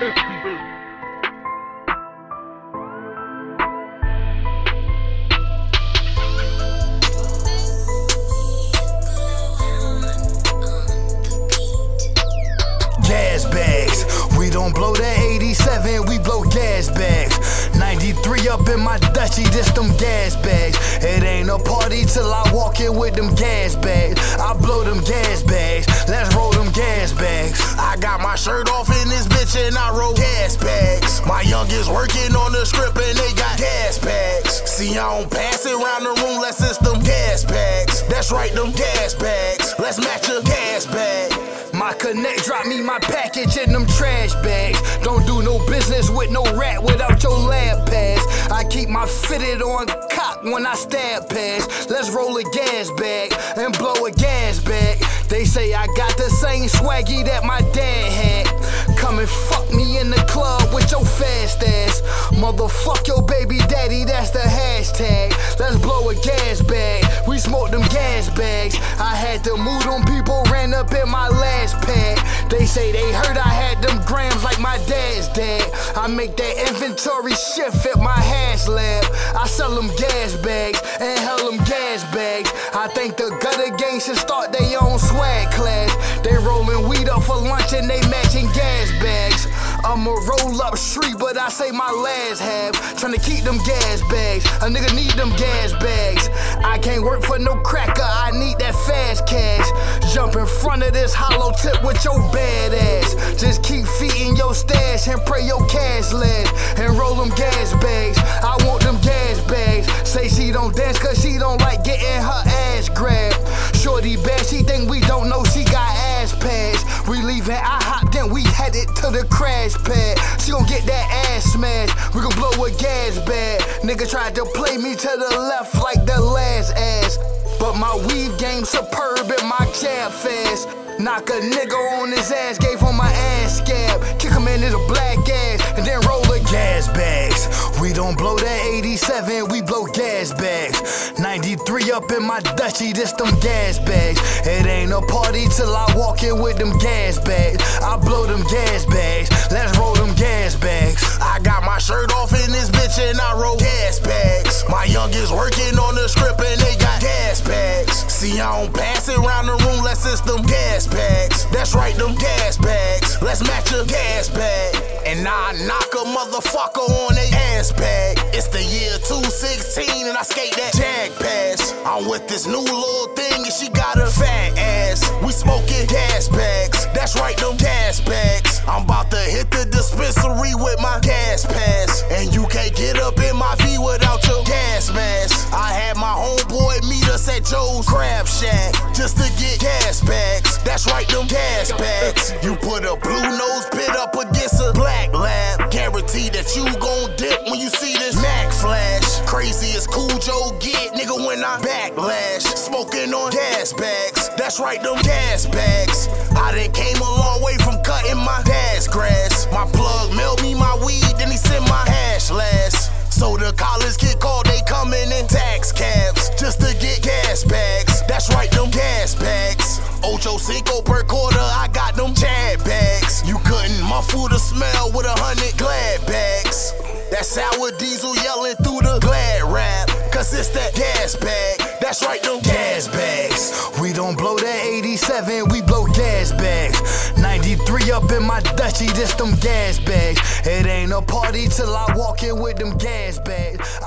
gas bags. We don't blow that 87, we blow gas bags. 93 up in my Dutchie, just them gas bags. It ain't a party till I walk in with them gas bags. I blow them gas bags, let's roll them gas I don't pass it around the room, let's them gas bags. That's right, them gas bags. Let's match a gas bag. My connect drop me my package in them trash bags. Don't do no business with no rat without your lab pass. I keep my fitted on cock when I stab pass. Let's roll a gas bag and blow a gas bag. They say I got the same swaggy that my dad had. Come and fuck with your fast ass. Motherfuck your baby daddy, that's the hashtag. Let's blow a gas bag. We smoke them gas bags. I had to move them people, ran up in my last pad. They say they heard I had them grams like my dad's dad. I make that inventory shift at my hash lab. I sell them gas bags and hell them gas bags. I think the Gutta Gang should start their own swag class. They rolling weed up for lunch and they matching gas bags. I'ma roll up street, but I say my last half. Tryna keep them gas bags. A nigga need them gas bags. I can't work for no cracker, I need that fast cash. Jump in front of this hollow tip with your bad ass. Just keep feeding your stash and pray your cash last. And roll them pad. She gon' get that ass smashed. We gon' blow a gas bag. Nigga tried to play me to the left like the last ass. But my weave game superb and my jab fast. Knock a nigga on his ass, gave him my ass scab. Kick him into the black ass, and then roll a gas bags. We don't blow that 87, we blow gas bags. 93 up in my Dutchie, this them gas bags. It ain't a party till I walk in with them gas bags. I blow them gas bags, working on the script and they got gas bags. See, I don't pass it around the room, let's it's them gas bags. That's right, them gas bags. Let's match a gas bag. And I knock a motherfucker on a ass bag. It's the year 216 and I skate that jag pass. I'm with this new little thing and she got a fat ass. We smoking gas bags. That's right, them gas bags. I'm about to hit the dispensary with my gas pass. At Joe's Crab Shack just to get gas bags. That's right, them gas bags. You put a blue nose pit up against a black lab. Guarantee that you gon' dip when you see this Mac flash. Crazy as Cool Joe get, nigga, when I backlash. Smoking on gas bags. That's right, them gas bags. I done came a long way from cutting my dad's grass. My plug mailed me my weed, then he sent my Ocho Cinco per quarter, I got them Chad bags. You couldn't muffle the smell with a hundred glad bags. That sour diesel yelling through the glad wrap. Cause it's that gas bag. That's right, them gas bags. We don't blow that 87, we blow gas bags. 93 up in my Dutchie, this them gas bags. It ain't a party till I walk in with them gas bags.